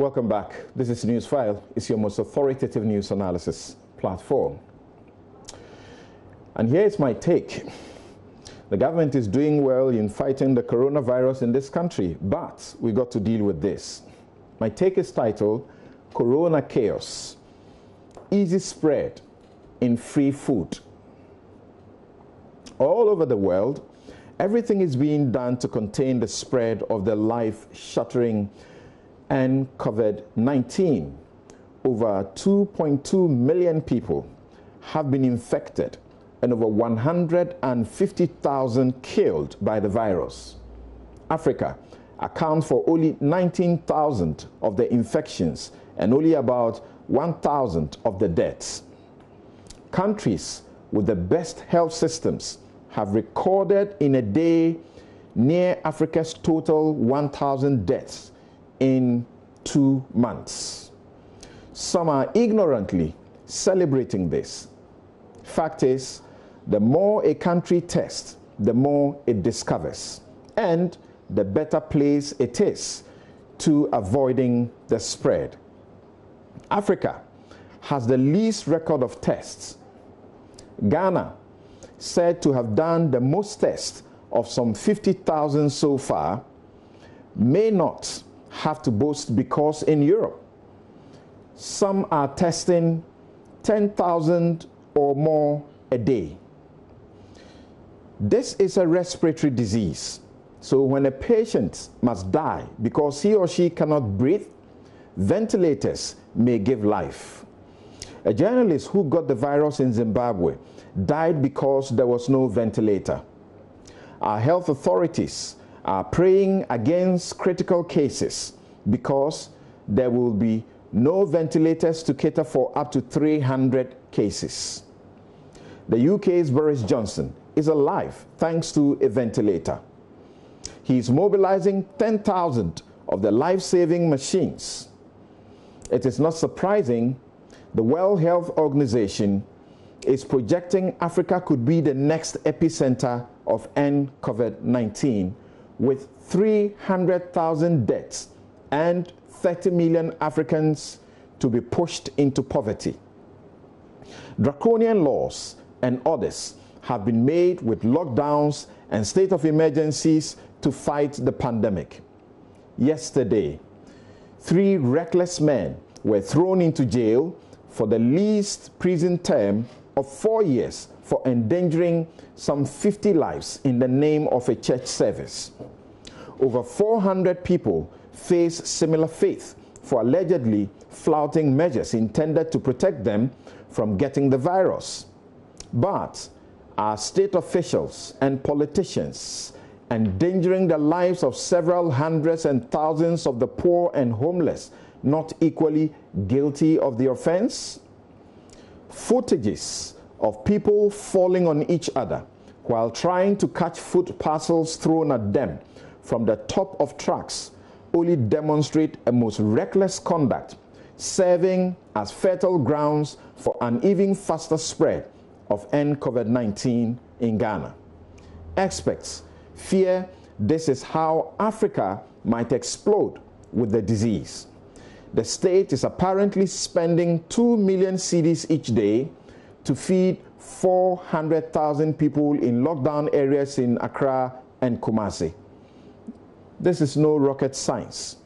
Welcome back. This is Newsfile. It's your most authoritative news analysis platform. And here is my take. The government is doing well in fighting the coronavirus in this country, but we got to deal with this. My take is titled Corona Chaos Easy Spread in Free Food. All over the world, everything is being done to contain the spread of the life shattering and COVID 19. Over 2.2 million people have been infected and over 150,000 killed by the virus. Africa accounts for only 19,000 of the infections and only about 1,000 of the deaths. Countries with the best health systems have recorded in a day near Africa's total 1,000 deaths in two months. Some are ignorantly celebrating this. Fact is, the more a country tests, the more it discovers, and the better place it is to avoiding the spread. Africa has the least record of tests. Ghana, said to have done the most tests of some 50,000 so far, may not have to boast because in Europe, some are testing 10,000 or more a day. This is a respiratory disease. So when a patient must die because he or she cannot breathe, ventilators may give life. A journalist who got the virus in Zimbabwe died because there was no ventilator. Our health authorities are praying against critical cases because there will be no ventilators to cater for up to 300 cases. The UK's Boris Johnson is alive thanks to a ventilator. He is mobilizing 10,000 of the life saving machines. It is not surprising the World Health Organization is projecting Africa could be the next epicenter of end COVID 19 with 300,000 deaths and 30 million Africans to be pushed into poverty. Draconian laws and orders have been made with lockdowns and state of emergencies to fight the pandemic. Yesterday, three reckless men were thrown into jail for the least prison term of four years for endangering some 50 lives in the name of a church service. Over 400 people face similar fate for allegedly flouting measures intended to protect them from getting the virus. But are state officials and politicians endangering the lives of several hundreds and thousands of the poor and homeless not equally guilty of the offense? Footages of people falling on each other while trying to catch food parcels thrown at them from the top of trucks only demonstrate a most reckless conduct, serving as fertile grounds for an even faster spread of end COVID 19 in Ghana. Experts fear this is how Africa might explode with the disease. The state is apparently spending 2 million cedis each day to feed 400,000 people in lockdown areas in Accra and Kumasi. This is no rocket science.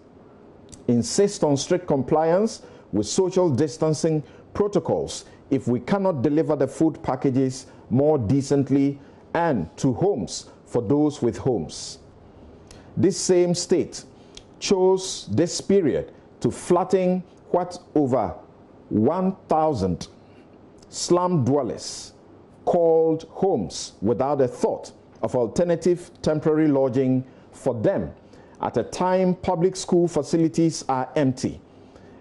Insist on strict compliance with social distancing protocols if we cannot deliver the food packages more decently and to homes for those with homes. This same state chose this period to flatten what over 1,000 slum dwellers called homes without a thought of alternative temporary lodging for them at a time public school facilities are empty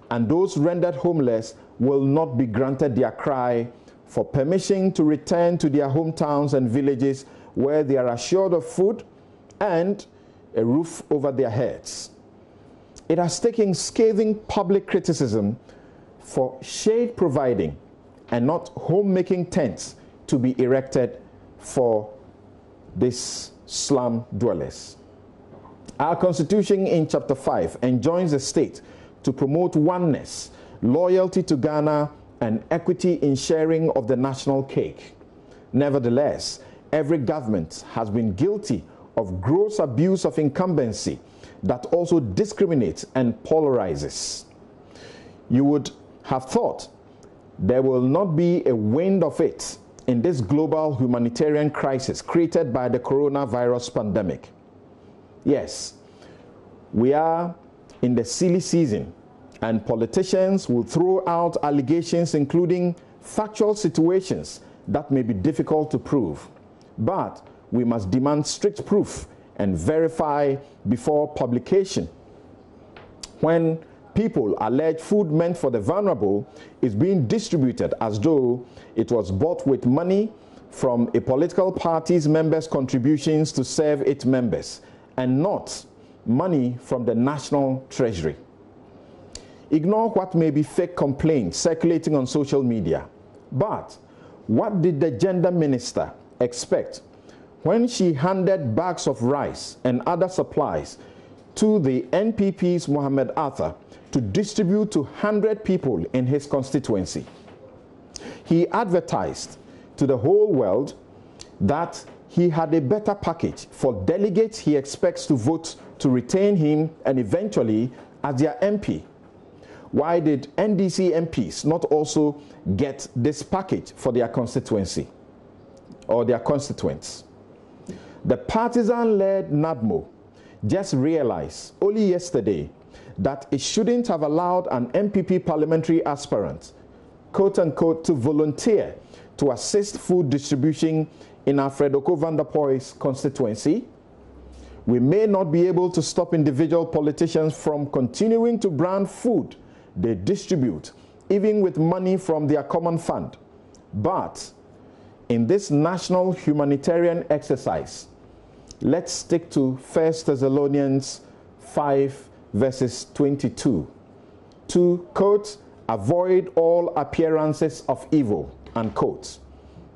and those rendered homeless will not be granted their cry for permission to return to their hometowns and villages where they are assured of food and a roof over their heads. It has taken scathing public criticism for shade providing and not homemaking tents to be erected for these slum dwellers. Our constitution in chapter 5 enjoins the state to promote oneness, loyalty to Ghana, and equity in sharing of the national cake. Nevertheless, every government has been guilty of gross abuse of incumbency that also discriminates and polarizes. You would have thought there will not be a wind of it in this global humanitarian crisis created by the coronavirus pandemic. Yes, we are in the silly season, and politicians will throw out allegations, including factual situations that may be difficult to prove. But we must demand strict proof and verify before publication. When people allege food meant for the vulnerable is being distributed as though it was bought with money from a political party's members' contributions to serve its members and not money from the national treasury. Ignore what may be fake complaints circulating on social media. But what did the gender minister expect when she handed bags of rice and other supplies to the NPP's Mohamed Arthur to distribute to 100 people in his constituency. He advertised to the whole world that he had a better package for delegates he expects to vote to retain him and eventually as their MP. Why did NDC MPs not also get this package for their constituency or their constituents? The partisan led NADMO just realized only yesterday that it shouldn't have allowed an NPP parliamentary aspirant, quote unquote, to volunteer to assist food distribution in Alfred Oko van constituency. We may not be able to stop individual politicians from continuing to brand food they distribute, even with money from their common fund. But in this national humanitarian exercise, let's stick to 1 Thessalonians 5 verses 22. To quote, avoid all appearances of evil, unquote.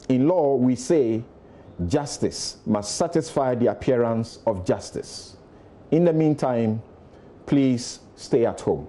In law, we say justice must satisfy the appearance of justice. In the meantime, please stay at home.